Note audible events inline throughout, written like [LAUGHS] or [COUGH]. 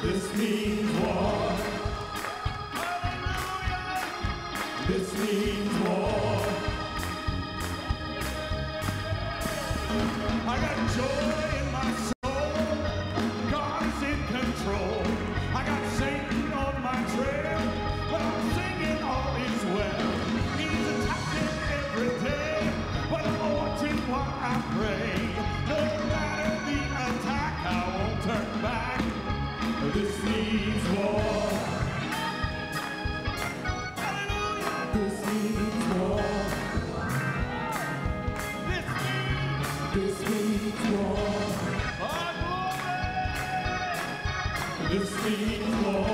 This means war. This means war. I got joy in my soul. God's in control. I got Satan on my trail, but I'm singing all is well. He's attacking every day, but I'm watching I pray. This means war. This means war. This means. This means war. This means war.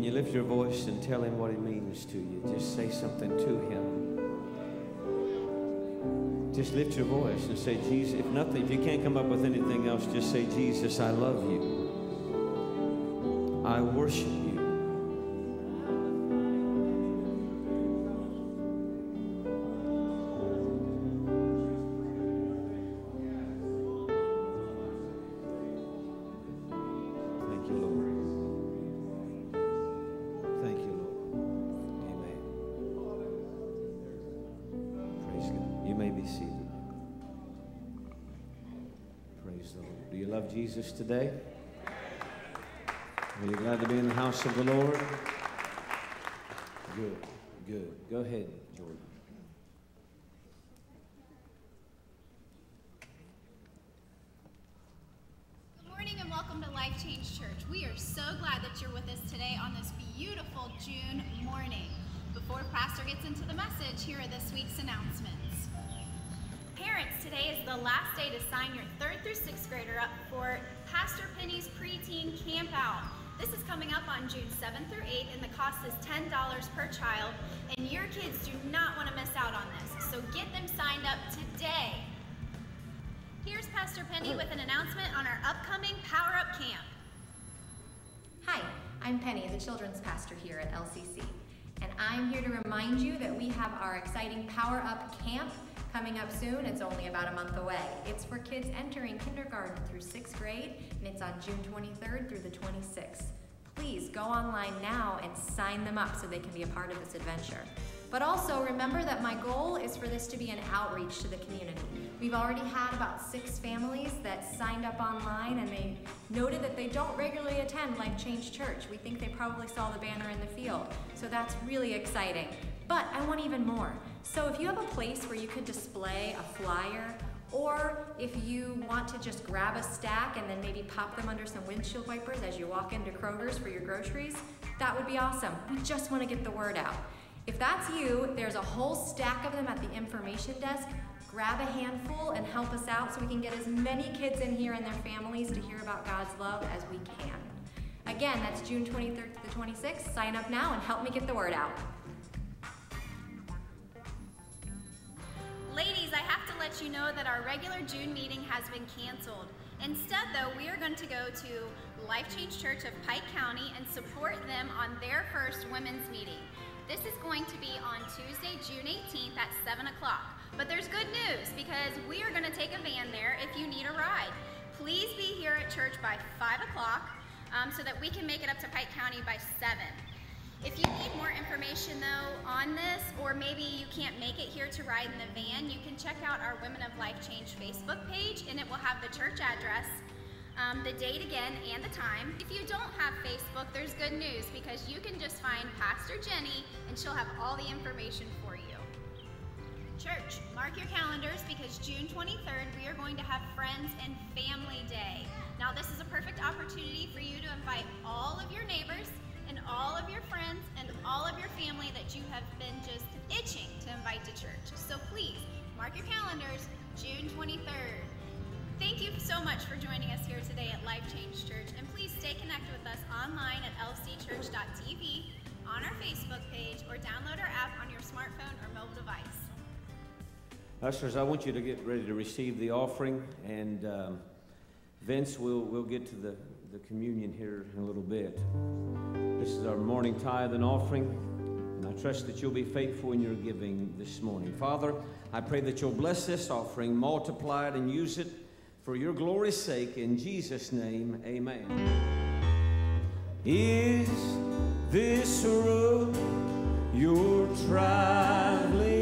Can you lift your voice and tell him what it means to you? Just say something to him. Just lift your voice and say, Jesus, if nothing, if you can't come up with anything else, just say, Jesus, I love you. I worship Jesus today? Are you glad to be in the house of the Lord? Good, good. Go ahead, Jordan. Soon. It's only about a month away. It's for kids entering kindergarten through sixth grade, and it's on June 23rd through the 26th. Please go online now and sign them up so they can be a part of this adventure. But also remember that my goal is for this to be an outreach to the community. We've already had about six families that signed up online and they noted that they don't regularly attend Life Change Church. We think they probably saw the banner in the field. So that's really exciting. But I want even more. So if you have a place where you could display a flyer, or if you want to just grab a stack and then maybe pop them under some windshield wipers as you walk into Kroger's for your groceries, that would be awesome. We just want to get the word out. If that's you, there's a whole stack of them at the information desk. Grab a handful and help us out so we can get as many kids in here and their families to hear about God's love as we can. Again, that's June 23rd to the 26th. Sign up now and help me get the word out. Ladies, I have to let you know that our regular June meeting has been canceled. Instead, though, we are going to go to Life Change Church of Pike County and support them on their first women's meeting. This is going to be on Tuesday, June 18th at 7 o'clock. But there's good news because we are going to take a van there if you need a ride. Please be here at church by 5 o'clock um, so that we can make it up to Pike County by 7. If you need more information though on this, or maybe you can't make it here to ride in the van, you can check out our Women of Life Change Facebook page and it will have the church address, um, the date again, and the time. If you don't have Facebook, there's good news because you can just find Pastor Jenny and she'll have all the information for you. Church, mark your calendars because June 23rd we are going to have Friends and Family Day. Now, this is a perfect opportunity for you to invite all of your neighbors and all of your friends and all of your family that you have been just itching to invite to church. So please, mark your calendars, June 23rd. Thank you so much for joining us here today at Life Change Church, and please stay connected with us online at lcchurch.tv, on our Facebook page, or download our app on your smartphone or mobile device. Ushers, I want you to get ready to receive the offering, and um, Vince, we'll, we'll get to the, the communion here in a little bit. This is our morning tithe and offering, and I trust that you'll be faithful in your giving this morning. Father, I pray that you'll bless this offering, multiply it, and use it for your glory's sake. In Jesus' name, amen. Is this road you're traveling?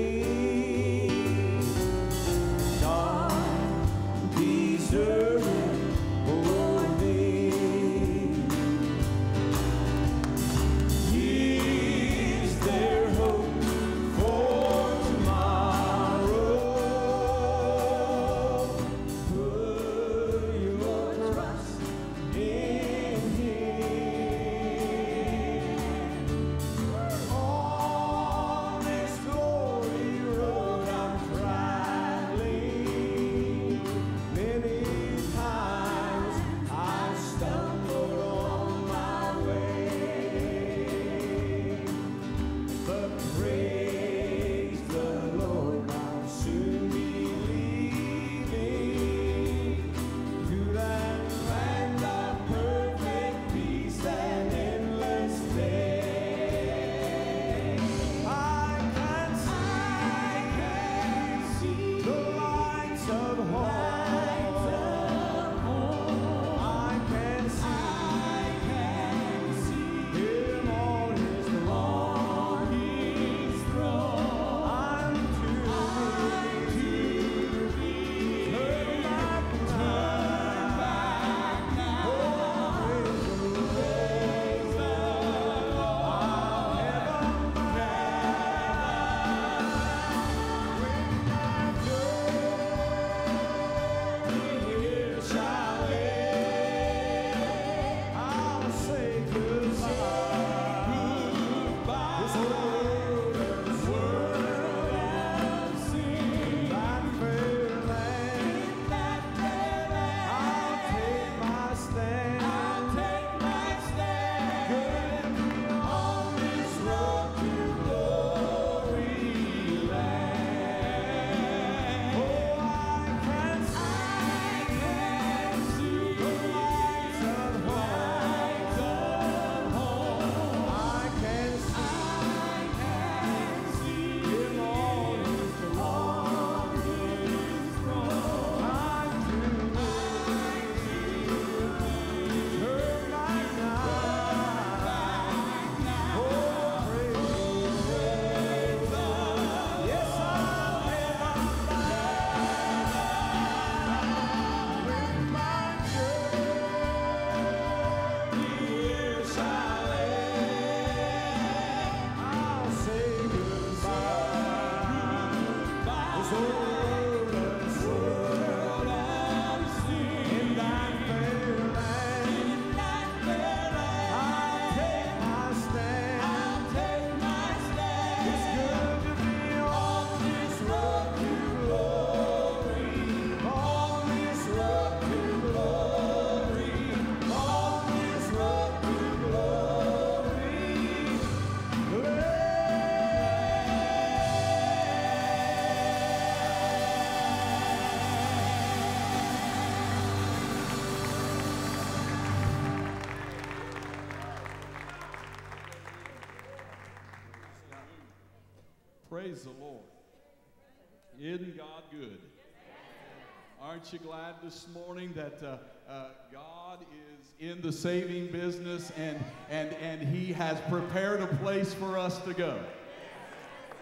Aren't you glad this morning that uh, uh, God is in the saving business and, and, and He has prepared a place for us to go?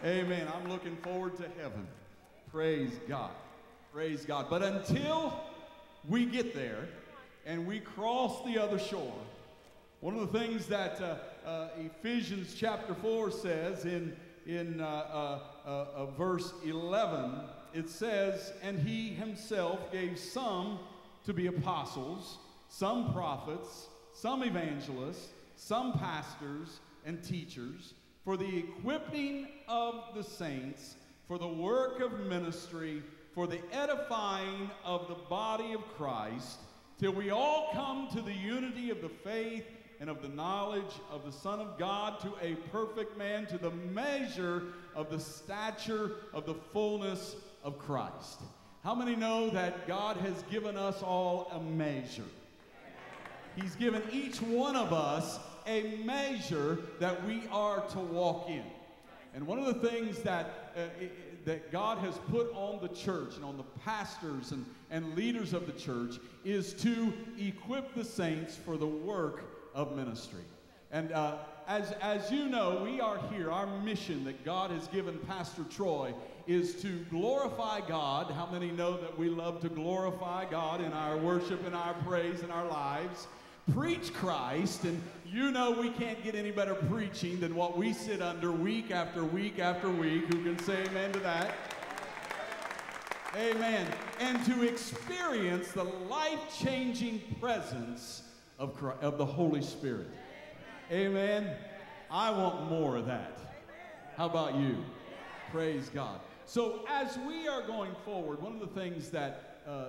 Amen. I'm looking forward to heaven. Praise God. Praise God. But until we get there and we cross the other shore, one of the things that uh, uh, Ephesians chapter 4 says in, in uh, uh, verse 11, it says, And he himself gave some to be apostles, some prophets, some evangelists, some pastors and teachers, for the equipping of the saints, for the work of ministry, for the edifying of the body of Christ, till we all come to the unity of the faith and of the knowledge of the Son of God to a perfect man, to the measure of the stature of the fullness of Christ. How many know that God has given us all a measure? He's given each one of us a measure that we are to walk in. And one of the things that, uh, that God has put on the church and on the pastors and, and leaders of the church is to equip the saints for the work of ministry. And uh, as, as you know, we are here. Our mission that God has given Pastor Troy is to glorify God. How many know that we love to glorify God in our worship and our praise in our lives? Preach Christ, and you know we can't get any better preaching than what we sit under week after week after week. Who can say amen to that? Amen. And to experience the life changing presence of, Christ, of the Holy Spirit. Amen. I want more of that. How about you? Praise God. So, as we are going forward, one of the things that uh,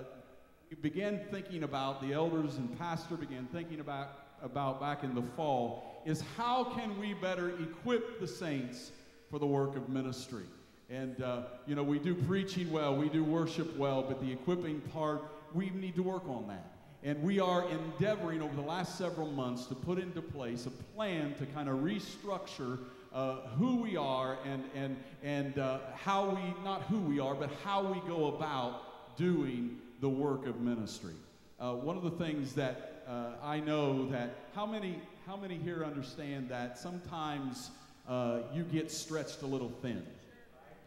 we began thinking about, the elders and pastor began thinking about, about back in the fall, is how can we better equip the saints for the work of ministry? And, uh, you know, we do preaching well, we do worship well, but the equipping part, we need to work on that. And we are endeavoring over the last several months to put into place a plan to kind of restructure uh, who we are and, and, and uh, how we, not who we are, but how we go about doing the work of ministry. Uh, one of the things that uh, I know that how many, how many here understand that sometimes uh, you get stretched a little thin?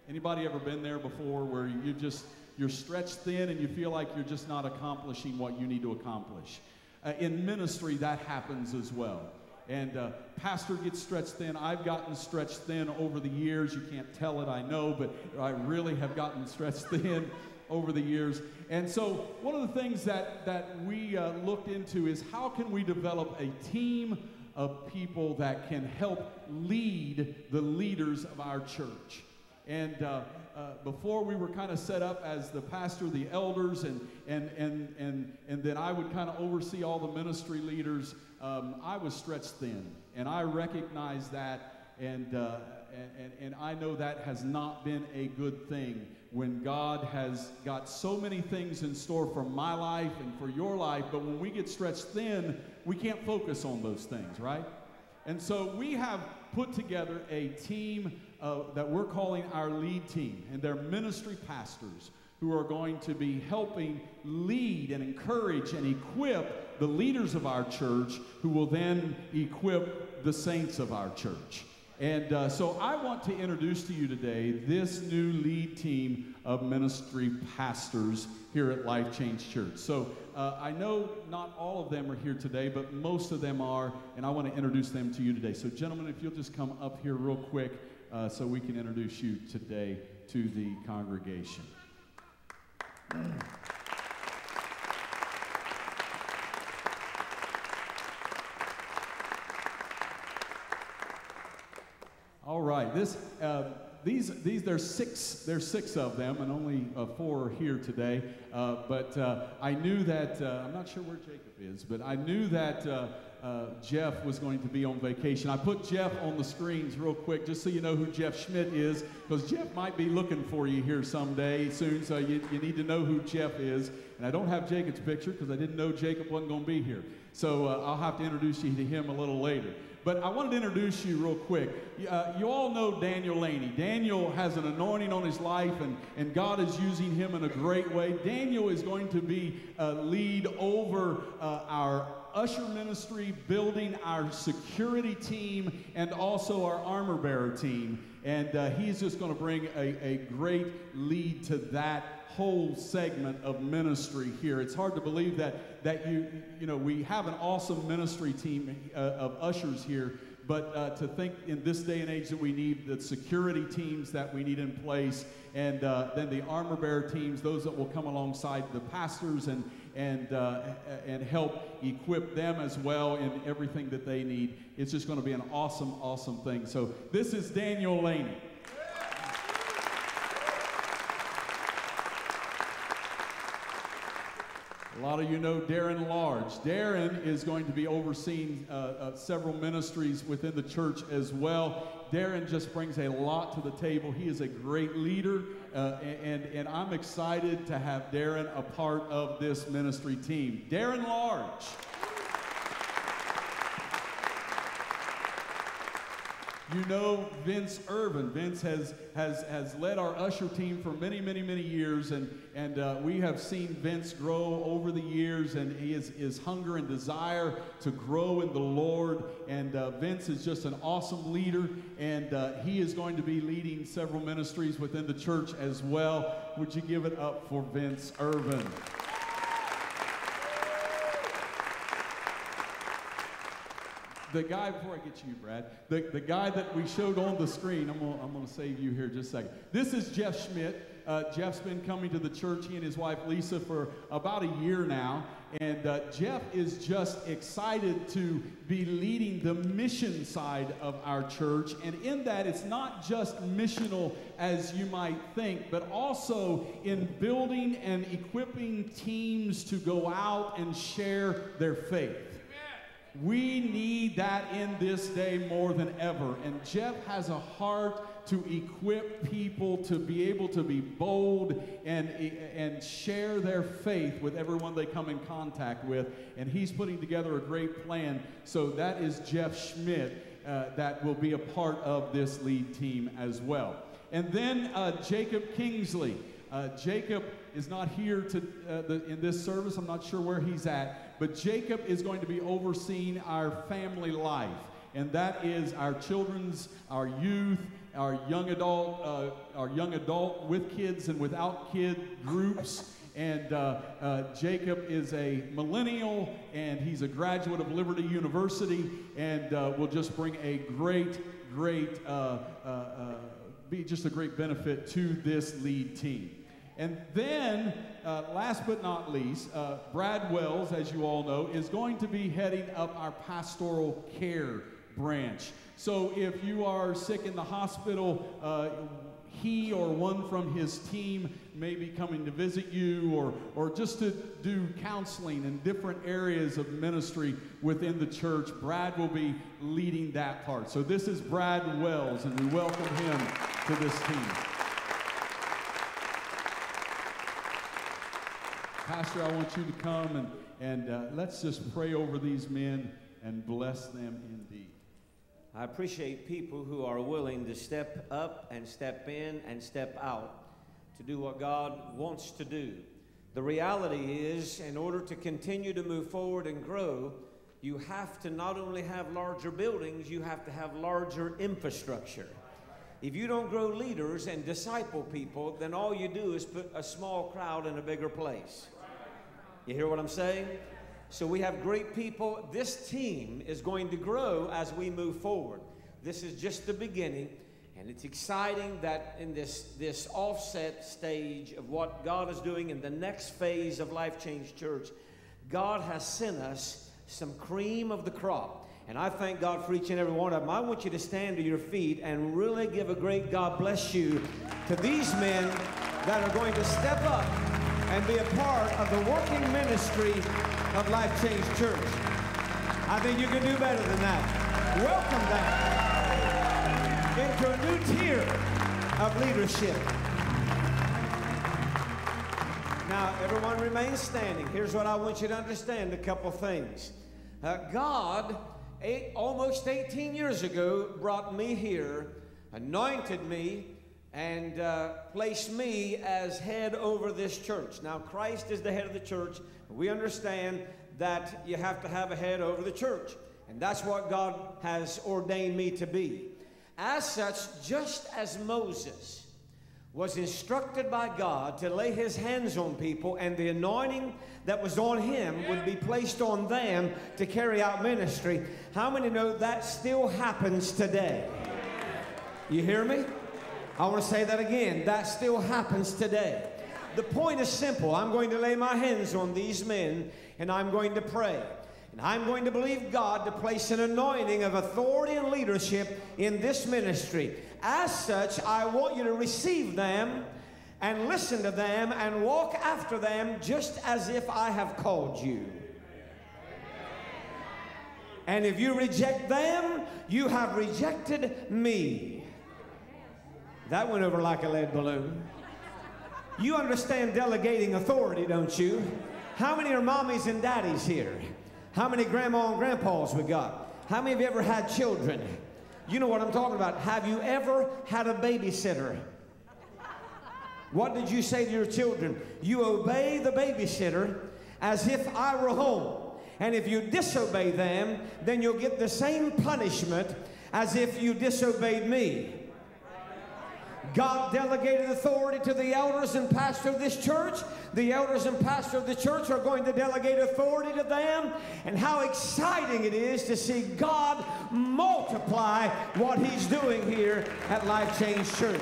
Anybody ever been there before where you just you're stretched thin and you feel like you're just not accomplishing what you need to accomplish? Uh, in ministry, that happens as well. And uh, pastor gets stretched thin. I've gotten stretched thin over the years. You can't tell it, I know, but I really have gotten stretched [LAUGHS] thin over the years. And so, one of the things that that we uh, looked into is how can we develop a team of people that can help lead the leaders of our church. And uh, uh, before we were kind of set up as the pastor, the elders, and, and, and, and, and then I would kind of oversee all the ministry leaders, um, I was stretched thin. And I recognize that, and, uh, and, and, and I know that has not been a good thing when God has got so many things in store for my life and for your life, but when we get stretched thin, we can't focus on those things, right? And so we have put together a team uh, that we're calling our lead team, and they're ministry pastors who are going to be helping lead and encourage and equip the leaders of our church, who will then equip the saints of our church. And uh, so I want to introduce to you today this new lead team of ministry pastors here at Life Change Church. So uh, I know not all of them are here today, but most of them are, and I want to introduce them to you today. So, gentlemen, if you'll just come up here real quick uh, so we can introduce you today to the congregation. All right, this, uh, these, these, there's six, there's six of them, and only uh, four are here today. Uh, but uh, I knew that, uh, I'm not sure where Jacob is, but I knew that uh, Jeff was going to be on vacation. I put Jeff on the screens real quick just so you know who Jeff Schmidt is, because Jeff might be looking for you here someday soon, so you, you need to know who Jeff is. And I don't have Jacob's picture because I didn't know Jacob wasn't going to be here. So uh, I'll have to introduce you to him a little later. But I wanted to introduce you real quick. Uh, you all know Daniel Laney. Daniel has an anointing on his life, and, and God is using him in a great way. Daniel is going to be uh, lead over uh, our usher ministry, building our security team, and also our armor bearer team. And uh, he's just going to bring a, a great lead to that whole segment of ministry here. It's hard to believe that, that you, you know, we have an awesome ministry team uh, of ushers here, but uh, to think in this day and age that we need the security teams that we need in place, and uh, then the armor bearer teams, those that will come alongside the pastors and, and, uh, and help equip them as well in everything that they need. It's just going to be an awesome, awesome thing. So this is Daniel Laney. A lot of you know Darren Large. Darren is going to be overseeing uh, uh, several ministries within the church as well. Darren just brings a lot to the table. He is a great leader, uh, and, and I'm excited to have Darren a part of this ministry team. Darren Large. You know Vince Ervin. Vince has, has, has led our usher team for many, many, many years, and, and uh, we have seen Vince grow over the years, and his, is, is hunger and desire to grow in the Lord. And uh, Vince is just an awesome leader, and uh, he is going to be leading several ministries within the church as well. Would you give it up for Vince Ervin? The guy, before I get to you, Brad, the, the guy that we showed on the screen, I'm gonna, I'm gonna save you here just a second. This is Jeff Schmidt. Uh, Jeff's been coming to the church, he and his wife Lisa, for about a year now. And uh, Jeff is just excited to be leading the mission side of our church. And in that, it's not just missional as you might think, but also in building and equipping teams to go out and share their faith. We need that in this day more than ever. And Jeff has a heart to equip people to be able to be bold and, and share their faith with everyone they come in contact with. And he's putting together a great plan. So that is Jeff Schmidt uh, that will be a part of this lead team as well. And then uh, Jacob Kingsley. Uh, Jacob is not here to, uh, the, in this service. I'm not sure where he's at. But Jacob is going to be overseeing our family life, and that is our children's, our youth, our young adult, uh, our young adult with kids and without kid groups. [LAUGHS] And uh, uh, Jacob is a millennial, and he's a graduate of Liberty University, and uh, will just bring a great, great, uh, uh, be just a great benefit to this lead team. And then, uh, last but not least, uh, Brad Wells, as you all know, is going to be heading up our pastoral care branch. So if you are sick in the hospital, uh, he or one from his team may be coming to visit you or, or just to do counseling in different areas of ministry within the church. Brad will be leading that part. So this is Brad Wells, and we welcome him to this team. Pastor, I want you to come and, and uh, let's just pray over these men and bless them indeed. I appreciate people who are willing to step up and step in and step out to do what God wants to do. The reality is, in order to continue to move forward and grow, you have to not only have larger buildings, you have to have larger infrastructure. If you don't grow leaders and disciple people, then all you do is put a small crowd in a bigger place. You hear what I'm saying? So we have great people. This team is going to grow as we move forward. This is just the beginning, and it's exciting that in this, this offset stage of what God is doing in the next phase of Life Change Church, God has sent us some cream of the crop. And I thank God for each and every one of them. I want you to stand to your feet and really give a great God bless you to these men that are going to step up and be a part of the working ministry of Life Change Church. I think you can do better than that. Welcome them into a new tier of leadership. Now, everyone remain standing. Here's what I want you to understand a couple things. Uh, God eight, almost 18 years ago, brought me here, anointed me, and uh, placed me as head over this church. Now, Christ is the head of the church. We understand that you have to have a head over the church, and that's what God has ordained me to be. As such, just as Moses was instructed by God to lay his hands on people, and the anointing that was on him would be placed on them to carry out ministry. How many know that still happens today? You hear me? I want to say that again. That still happens today. The point is simple. I'm going to lay my hands on these men and I'm going to pray. And I'm going to believe God to place an anointing of authority and leadership in this ministry. As such, I want you to receive them and listen to them and walk after them just as if I have called you. And if you reject them, you have rejected me. That went over like a lead balloon. You understand delegating authority, don't you? How many are mommies and daddies here? How many grandma and grandpas we got? How many of you ever had children? You know what I'm talking about. Have you ever had a babysitter? What did you say to your children? You obey the babysitter as if I were home. And if you disobey them, then you'll get the same punishment as if you disobeyed me. God delegated authority to the elders and pastor of this church. The elders and pastor of the church are going to delegate authority to them. And how exciting it is to see God multiply what He's doing here at Life Change Church.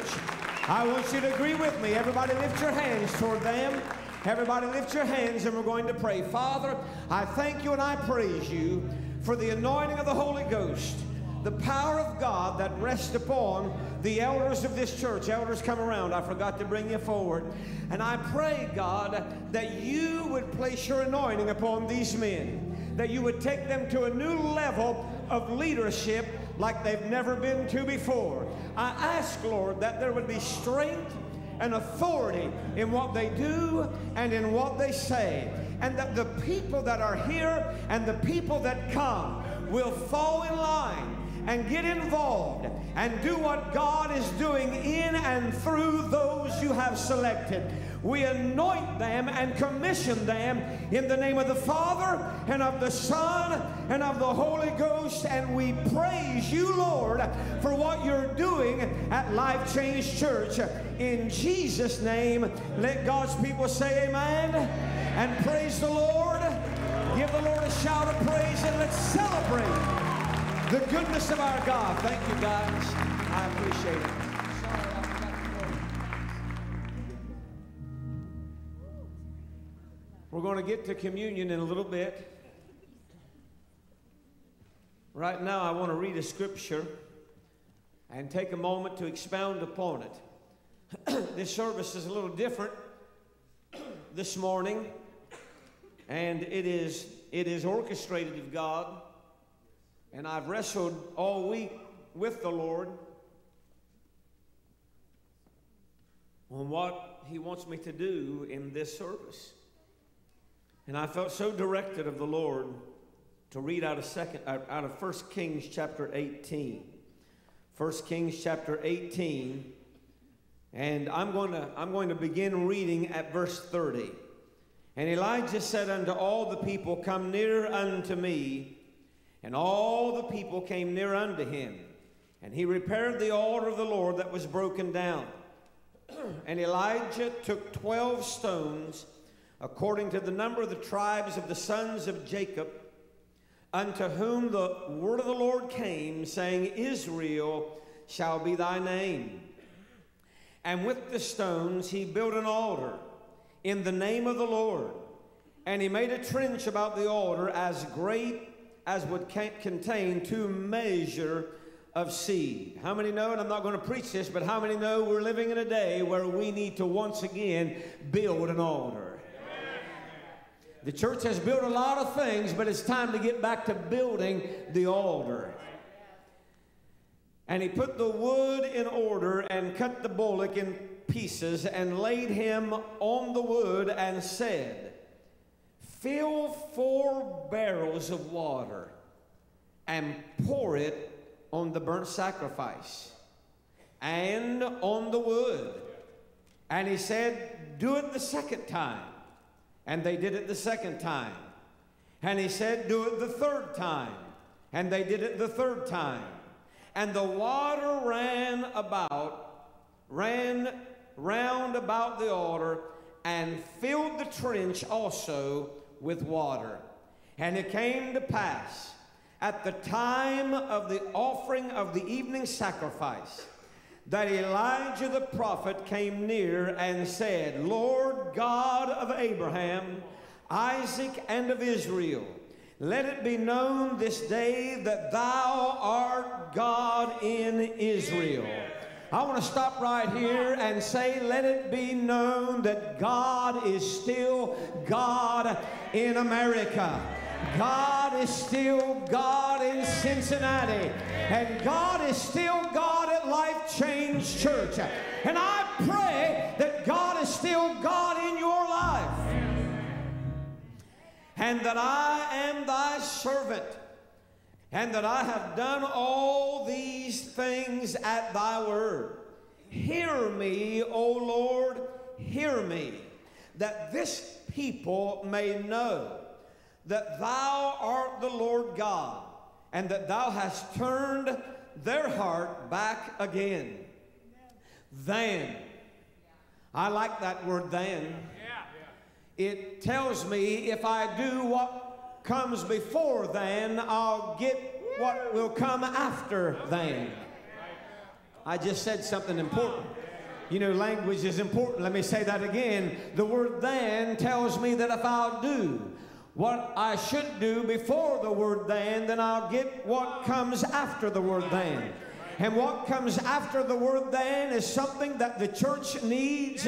I want you to agree with me. Everybody lift your hands toward them. Everybody lift your hands and we're going to pray. Father, I thank you and I praise you for the anointing of the Holy Ghost the power of God that rests upon the elders of this church. Elders, come around. I forgot to bring you forward. And I pray, God, that you would place your anointing upon these men, that you would take them to a new level of leadership like they've never been to before. I ask, Lord, that there would be strength and authority in what they do and in what they say. And that the people that are here and the people that come will fall in line and get involved and do what God is doing in and through those you have selected. We anoint them and commission them in the name of the Father and of the Son and of the Holy Ghost. And we praise you, Lord, for what you're doing at Life Change Church. In Jesus' name, let God's people say amen and praise the Lord. Give the Lord a shout of praise and let's celebrate the goodness of our God. Thank you, guys. I appreciate it. We're going to get to communion in a little bit. Right now, I want to read a scripture and take a moment to expound upon it. [CLEARS THROAT] this service is a little different this morning, and it is, it is orchestrated of God. And I've wrestled all week with the Lord on what He wants me to do in this service. And I felt so directed of the Lord to read out of second out of 1 Kings chapter 18. 1 Kings chapter 18. And I'm going to I'm going to begin reading at verse 30. And Elijah said unto all the people, Come near unto me. And all the people came near unto him. And he repaired the altar of the Lord that was broken down. [CLEARS THROAT] and Elijah took twelve stones, according to the number of the tribes of the sons of Jacob, unto whom the word of the Lord came, saying, Israel shall be thy name. And with the stones he built an altar in the name of the Lord. And he made a trench about the altar as great as would contain two measure of seed. How many know, and I'm not going to preach this, but how many know we're living in a day where we need to once again build an altar? The church has built a lot of things, but it's time to get back to building the altar. And he put the wood in order and cut the bullock in pieces and laid him on the wood and said, Fill four barrels of water and pour it on the burnt sacrifice and on the wood. And he said, Do it the second time. And they did it the second time. And he said, Do it the third time. And they did it the third time. And the water ran about, ran round about the altar, and filled the trench also with water. And it came to pass at the time of the offering of the evening sacrifice that Elijah the prophet came near and said, Lord God of Abraham, Isaac, and of Israel, let it be known this day that thou art God in Israel. I want to stop right here and say, let it be known that God is still God in America. God is still God in Cincinnati. And God is still God at Life Change Church. And I pray that God is still God in your life. And that I am thy servant. And that I have done all these things at thy word. Hear me, O Lord, hear me, that this people may know that thou art the Lord God, and that thou hast turned their heart back again. Then, I like that word then. It tells me if I do what comes before then, I'll get what will come after then. I just said something important. You know, language is important. Let me say that again. The word then tells me that if I'll do what I should do before the word then, then I'll get what comes after the word then. And what comes after the word then is something that the church needs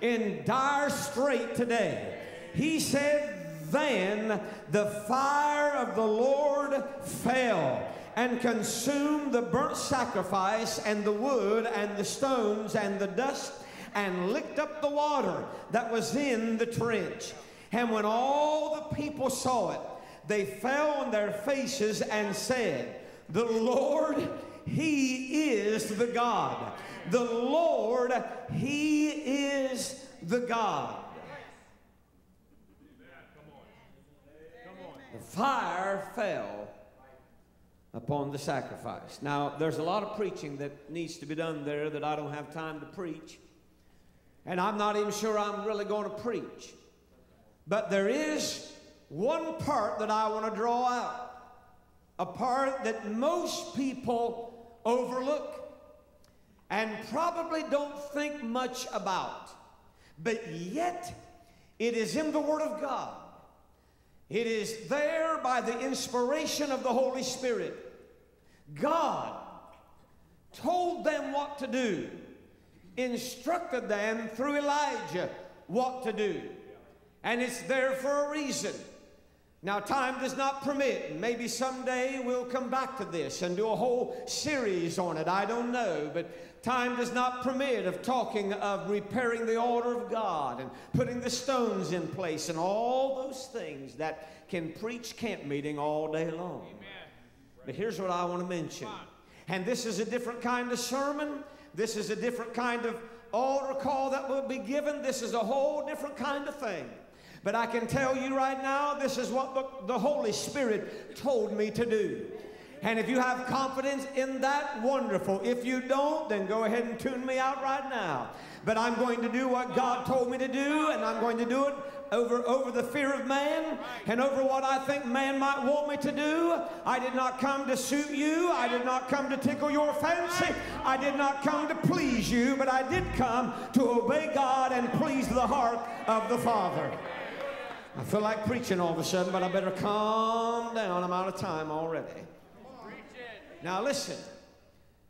in dire strait today. He said, Then the fire of the Lord fell and consumed the burnt sacrifice and the wood and the stones and the dust and licked up the water that was in the trench. And when all the people saw it, they fell on their faces and said, The Lord, He is the God. The Lord, He is the God. Fire fell upon the sacrifice. Now, there's a lot of preaching that needs to be done there that I don't have time to preach. And I'm not even sure I'm really going to preach. But there is one part that I want to draw out. A part that most people overlook and probably don't think much about. But yet, it is in the Word of God. It is there by the inspiration of the Holy Spirit. God told them what to do, instructed them through Elijah what to do. And it's there for a reason. Now, time does not permit, and maybe someday we'll come back to this and do a whole series on it. I don't know, but time does not permit of talking of repairing the order of God and putting the stones in place and all those things that can preach camp meeting all day long. But here's what I want to mention. And this is a different kind of sermon. This is a different kind of altar call that will be given. This is a whole different kind of thing. But I can tell you right now, this is what the, the Holy Spirit told me to do. And if you have confidence in that, wonderful. If you don't, then go ahead and tune me out right now. But I'm going to do what God told me to do, and I'm going to do it over, over the fear of man and over what I think man might want me to do. I did not come to suit you. I did not come to tickle your fancy. I did not come to please you, but I did come to obey God and please the heart of the Father. I feel like preaching all of a sudden, but I better calm down. I'm out of time already. Now, listen,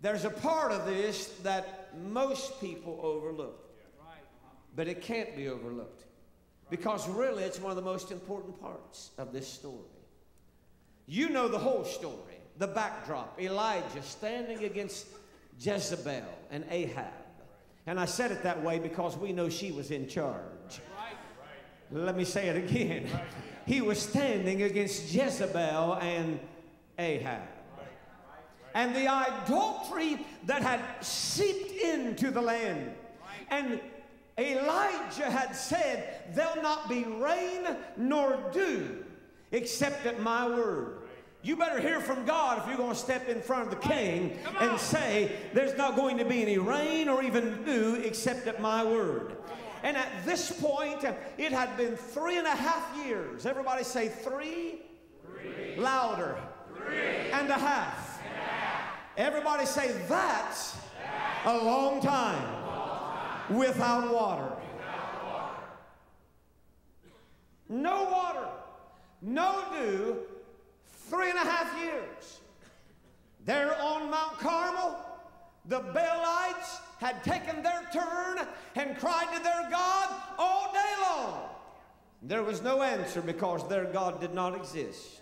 there's a part of this that most people overlook, but it can't be overlooked because really it's one of the most important parts of this story. You know the whole story, the backdrop Elijah standing against Jezebel and Ahab. And I said it that way because we know she was in charge. Let me say it again. He was standing against Jezebel and Ahab. And the idolatry that had seeped into the land. And Elijah had said, There'll not be rain nor dew except at my word. You better hear from God if you're going to step in front of the king and say, There's not going to be any rain or even dew except at my word. And at this point, it had been three and a half years. Everybody say three. three. Louder. Three. And a half. Everybody say that's a long time without water. No water, no dew, three and a half years. There on Mount Carmel, the Baalites had taken their turn and cried to their God all day long. There was no answer because their God did not exist.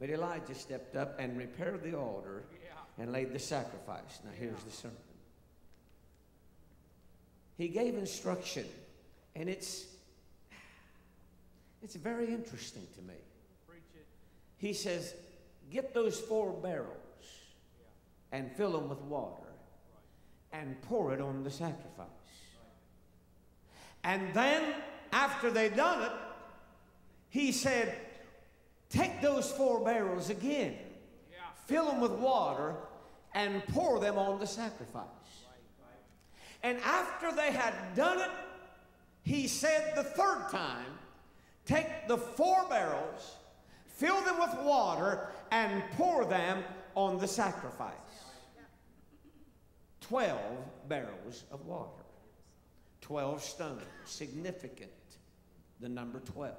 But Elijah stepped up and repaired the altar and laid the sacrifice. Now, here's the sermon. He gave instruction, and it's it's very interesting to me. He says, "Get those four barrels and fill them with water, and pour it on the sacrifice." And then, after they'd done it, he said, Take those four barrels again, fill them with water, and pour them on the sacrifice. And after they had done it, he said the third time, Take the four barrels, fill them with water, and pour them on the sacrifice. Twelve barrels of water. Twelve stones. Significant. The number twelve.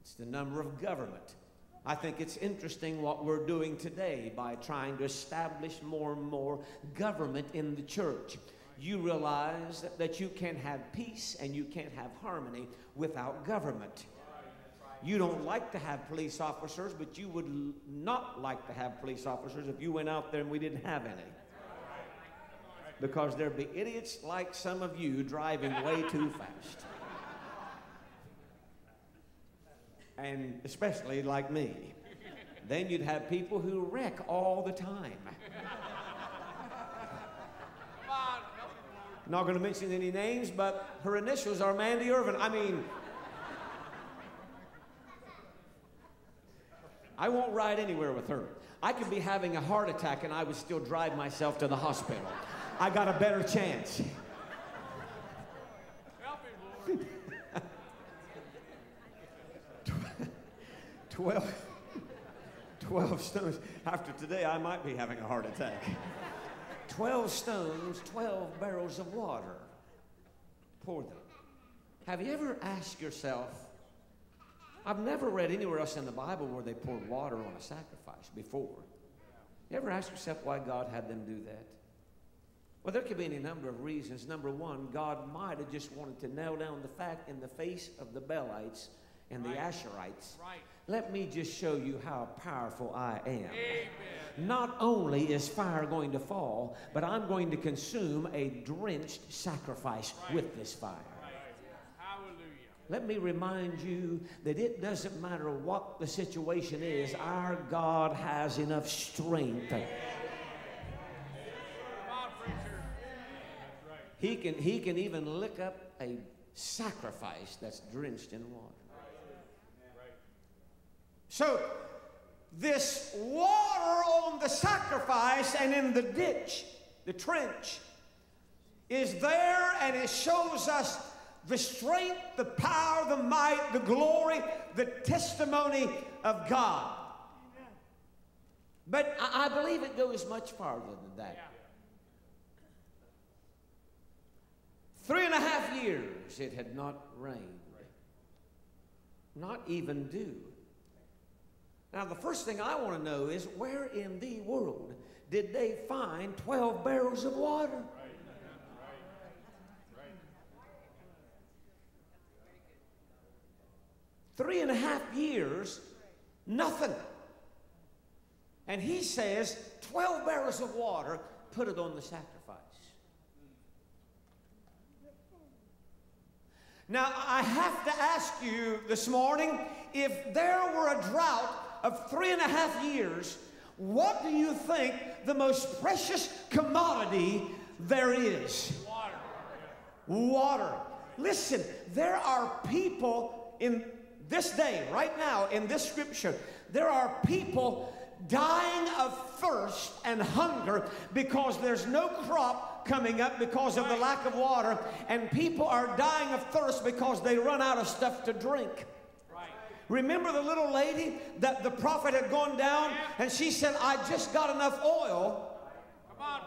It's the number of government. I think it's interesting what we're doing today by trying to establish more and more government in the church. You realize that, that you can't have peace and you can't have harmony without government. You don't like to have police officers, but you would not like to have police officers if you went out there and we didn't have any. Because there'd be idiots like some of you driving way too [LAUGHS] fast. and especially like me. Then you'd have people who wreck all the time. Not going to mention any names, but her initials are Mandy Ervin. I mean, I won't ride anywhere with her. I could be having a heart attack and I would still drive myself to the hospital. I got a better chance. [LAUGHS] 12, 12 stones. After today, I might be having a heart attack. 12 stones, 12 barrels of water. Pour them. Have you ever asked yourself, I've never read anywhere else in the Bible where they poured water on a sacrifice before. You ever ask yourself why God had them do that? Well, there could be any number of reasons. Number one, God might have just wanted to nail down the fact in the face of the Baalites and the Asherites. Right. Let me just show you how powerful I am. Amen. Not only is fire going to fall, but I'm going to consume a drenched sacrifice with this fire. Hallelujah. Let me remind you that it doesn't matter what the situation is, our God has enough strength. Come He can, he can even lick up a sacrifice that's drenched in water. So, this water on the sacrifice and in the ditch, the trench, is there and it shows us the strength, the power, the might, the glory, the testimony of God. But I believe it goes much farther than that. Three and a half years it had not rained, not even dew. Now, the first thing I want to know is where in the world did they find 12 barrels of water? Three and a half years, nothing. And he says, 12 barrels of water, put it on the sacrifice. Now, I have to ask you this morning if there were a drought of three and a half years, what do you think the most precious commodity there is? Water. Water. Listen, there are people in this day, right now, in this scripture, there are people dying of thirst and hunger because there's no crop coming up because of the lack of water, and people are dying of thirst because they run out of stuff to drink. Remember the little lady that the prophet had gone down and she said, I just got enough oil on,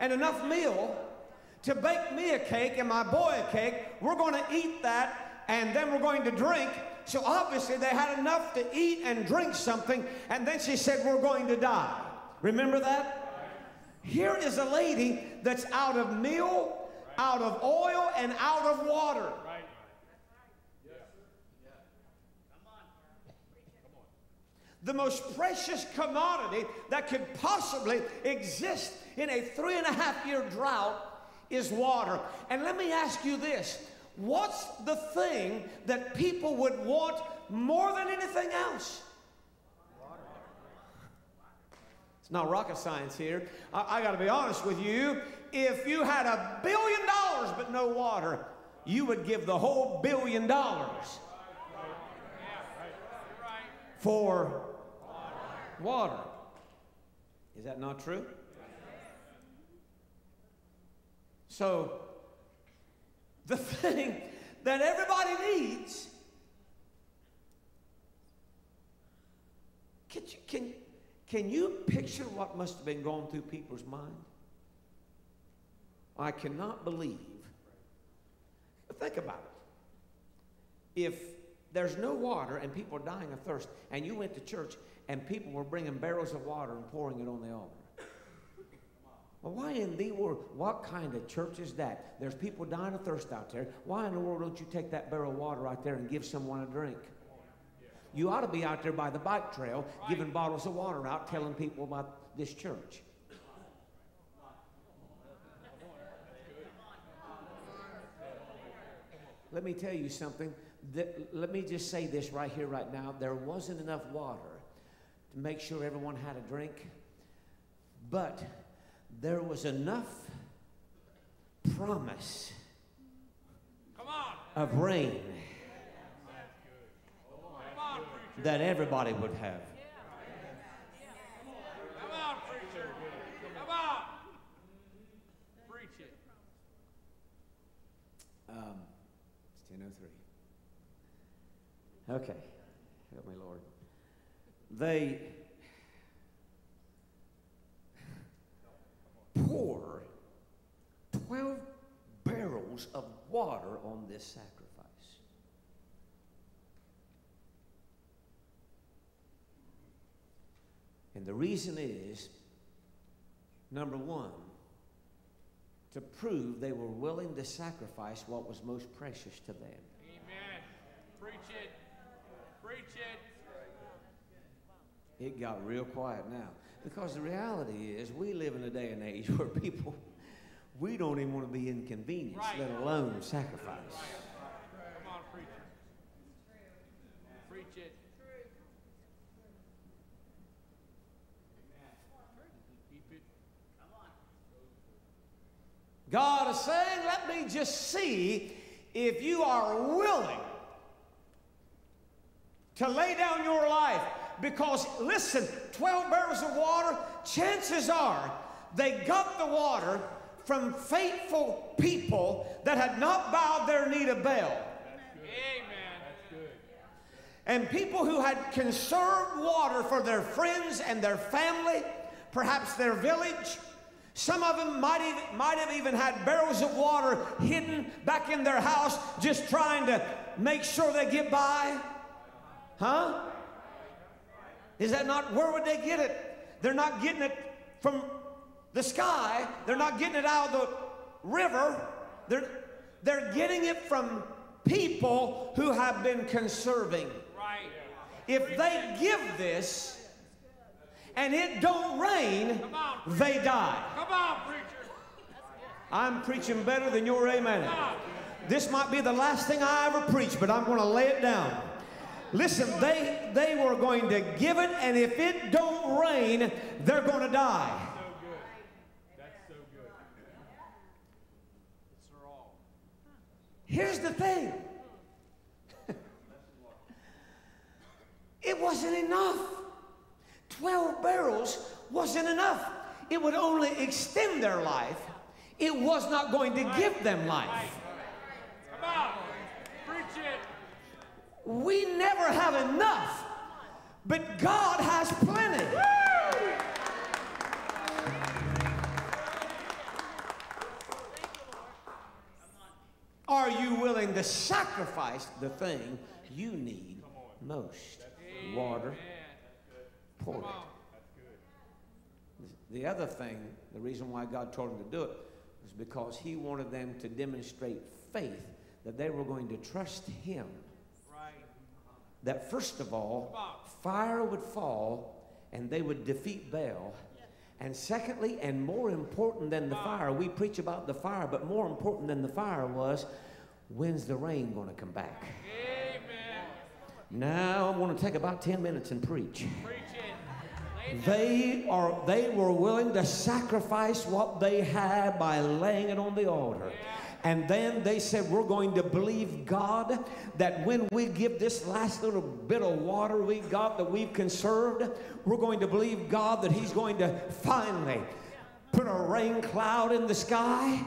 and enough meal to bake me a cake and my boy a cake. We're going to eat that and then we're going to drink. So obviously they had enough to eat and drink something, and then she said, We're going to die. Remember that? Here is a lady that's out of meal, out of oil, and out of water. The most precious commodity that could possibly exist in a three and a half year drought is water. And let me ask you this what's the thing that people would want more than anything else? It's not rocket science here. I, I got to be honest with you. If you had a billion dollars but no water, you would give the whole billion dollars for water. Is that not true? So, the [LAUGHS] thing that everybody needs. Can you, can, can you picture what must have been going through people's mind? I cannot believe. Think about it. If there's no water and people are dying of thirst, and you went to church and people were bringing barrels of water and pouring it on the altar. Well, why in the world? What kind of church is that? There's people dying of thirst out there. Why in the world don't you take that barrel of water right there and give someone a drink? You ought to be out there by the bike trail giving bottles of water out, telling people about this church. Let me tell you something. Let me just say this right here, right now. There wasn't enough water to make sure everyone had a drink, but there was enough promise of rain that everybody would have. Come on, preacher. Come on. Preach it. Um, it's 10.03. Okay. Help me, Lord. They pour 12 barrels of water on this sacrifice. And the reason is number one, to prove they were willing to sacrifice what was most precious to them. Amen. Preach it. Preach it. It got real quiet now. Because the reality is, we live in a day and age [LAUGHS] where people, we don't even want to be inconvenienced, Right. let alone sacrifice. Come on, preach it. Preach it. Keep it. God is saying, let me just see if you are willing to lay down your life. Because, listen, 12 barrels of water, chances are they got the water from faithful people that had not bowed their knee to Baal. Amen. That's good. And people who had conserved water for their friends and their family, perhaps their village. Some of them might, even, might have even had barrels of water hidden back in their house, just trying to make sure they get by. Huh? Is that not, where would they get it? They're not getting it from the sky, they're not getting it out of the river. They're, they're getting it from people who have been conserving. Right. If they give this and it don't rain, on. they die. Come on, preacher. I'm preaching better than your amen. This might be the last thing I ever preach, but I'm going to lay it down. Listen, they, they were going to give it, and if it don't rain, they're going to die. So good. That's so good. All. Here's the thing [LAUGHS] it wasn't enough. 12 barrels wasn't enough. It would only extend their life, it was not going to give them life. Come on. Preach it. We never have enough, but God has plenty. Are you willing to sacrifice the thing you need most? Water, it. The other thing, the reason why God told him to do it, was because he wanted them to demonstrate faith that they were going to trust him Right. that first of all, fire would fall and they would defeat Baal. And secondly, and more important than the fire, we preach about the fire, but more important than the fire was, when's the rain going to come back? Amen. Now I'm going to take about 10 minutes and preach. Preach it. They are they were willing to sacrifice what they had by laying it on the altar. And then they said, We're going to believe God that when we give this last little bit of water we got that we've conserved, we're going to believe God that He's going to finally put a rain cloud in the sky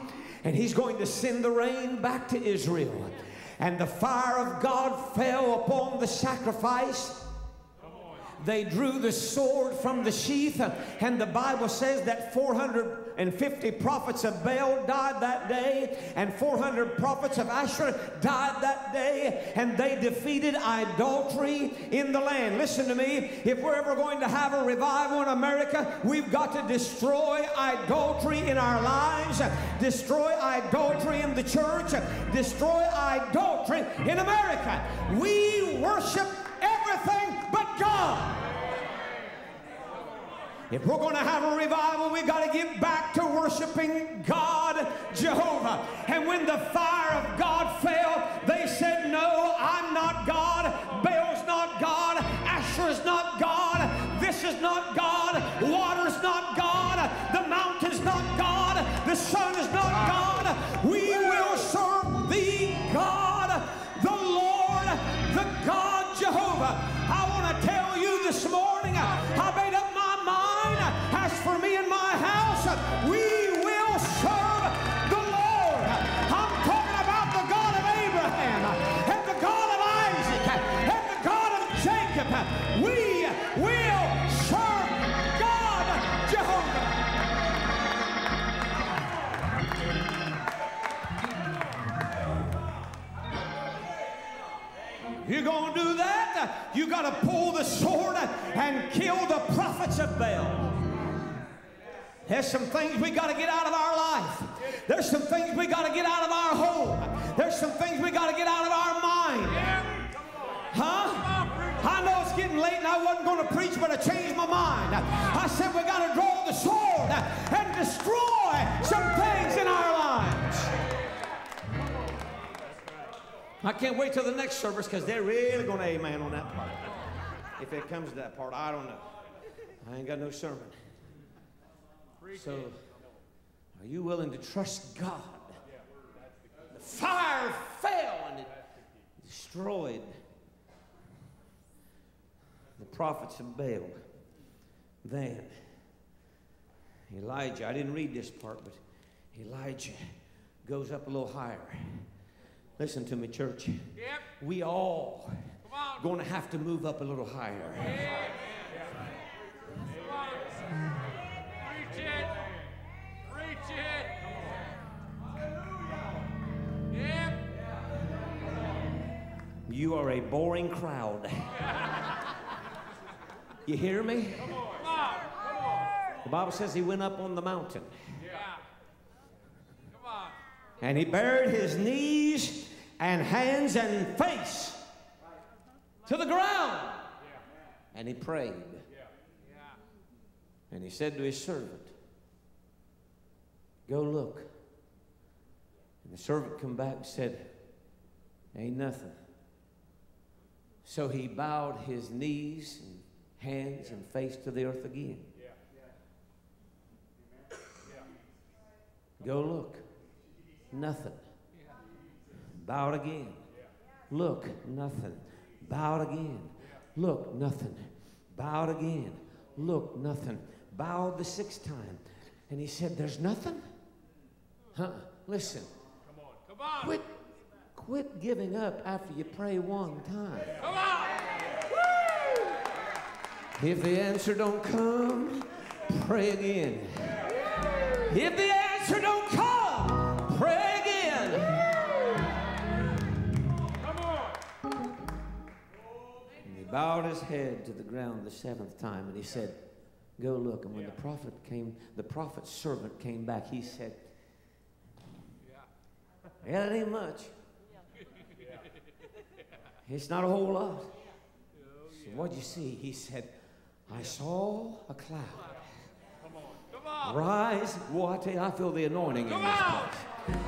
and He's going to send the rain back to Israel. And the fire of God fell upon the sacrifice. They drew the sword from the sheath, and the Bible says that 450 prophets of Baal died that day, and 400 prophets of Asherah died that day, and they defeated idolatry in the land. Listen to me, if we're ever going to have a revival in America, we've got to destroy idolatry in our lives, destroy idolatry in the church, destroy idolatry in America. We worship but God. If we're going to have a revival, we've got to get back to worshiping God, Jehovah. And when the fire of God fell, they said, No, I'm not God. Baal's not God. Asher's not God. This is not God. Water's not God. The mountain's not God. The sun is not God. We will serve As for things we got to get out of our life. There's some things we got to get out of our home. There's some things we got to get out of our mind. Huh? I know it's getting late and I wasn't going to preach, but I changed my mind. I said we got to draw the sword and destroy some things in our lives. I can't wait till the next service because they're really going to amen on that part. If it comes to that part, I don't know. I ain't got no sermon. So, are you willing to trust God? The fire fell and it destroyed the prophets of Baal. Then, Elijah, I didn't read this part, but Elijah goes up a little higher. Listen to me, church. Yep. We all going to have to move up a little higher. Come You are a boring crowd. [LAUGHS] You hear me? Come on. Come on. The Bible says he went up on the mountain Yeah. Come on. and he buried his knees and hands and face to the ground and he prayed Yeah. and he said to his servant, Go look. And the servant come back and said, Ain't nothing. So he bowed his knees and hands and face to the earth again. Go look. Nothing. Bowed again. Look, nothing. Bowed again. Look, nothing. Bowed again. Look, nothing. Bowed the sixth time. And he said, There's nothing? Huh? Listen. Come on. Come on. Quit, quit giving up after you pray one time. Come on. If the answer don't come, pray again. If the answer don't come, pray again. Come on. And he bowed his head to the ground the seventh time and he said, Go look. And when the prophet came, the prophet's servant came back, he said, Yeah, it ain't much. It's not a whole lot. So what'd you see? He said, I saw a cloud. Come on. Rise. Well, I tell you, I feel the anointing in Come this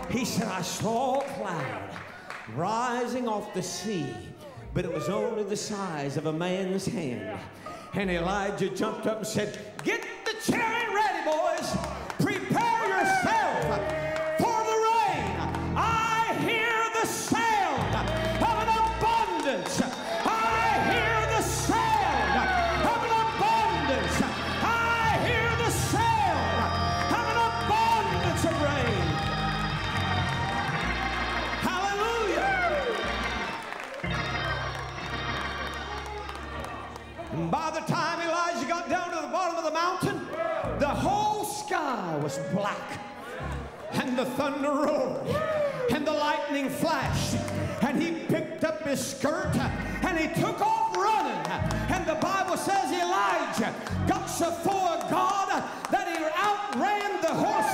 place. He said, I saw a cloud rising off the sea, but it was only the size of a man's hand. And Elijah jumped up and said, Get sky was black and the thunder roared, and the lightning flashed, and he picked up his skirt and he took off running. And the Bible says Elijah got so of God that he outran the horses